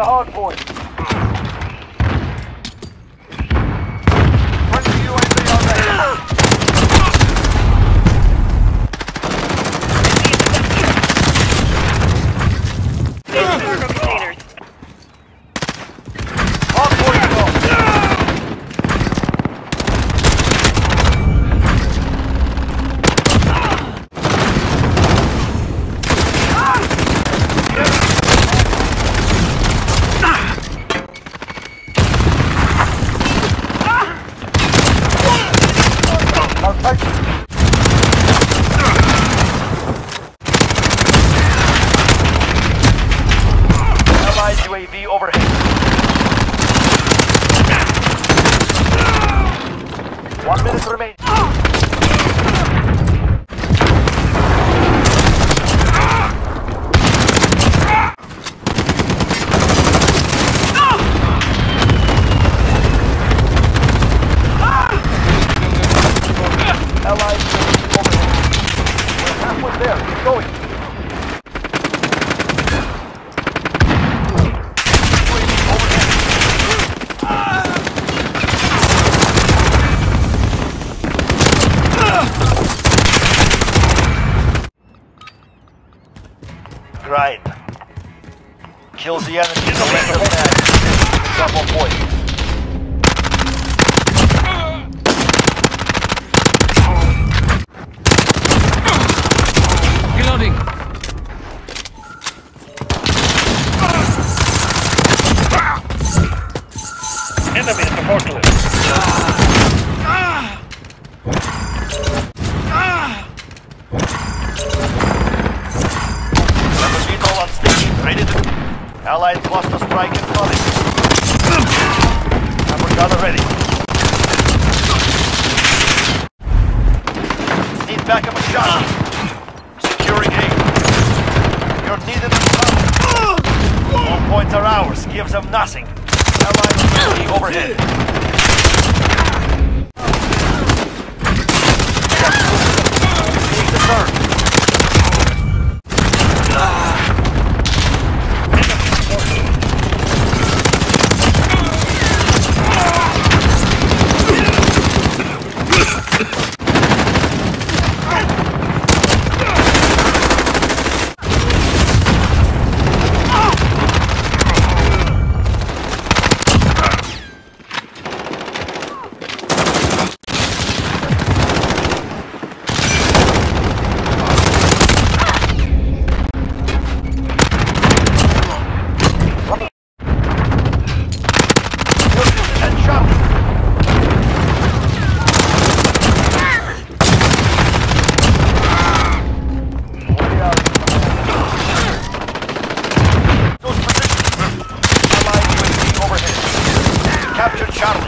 the hard point. UAV overhead. One minute remaining. We're halfway there. Keep going. Grind. Kills the enemy. in the left that. Double point. Reloading. Enemy at the forklift. Strike incoming. Number gunner ready. Need backup a shot. Securing A. You're needed in cover. All points are ours. Gives them nothing. Allied UAV overhead. captured Charlie.